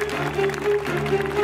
Música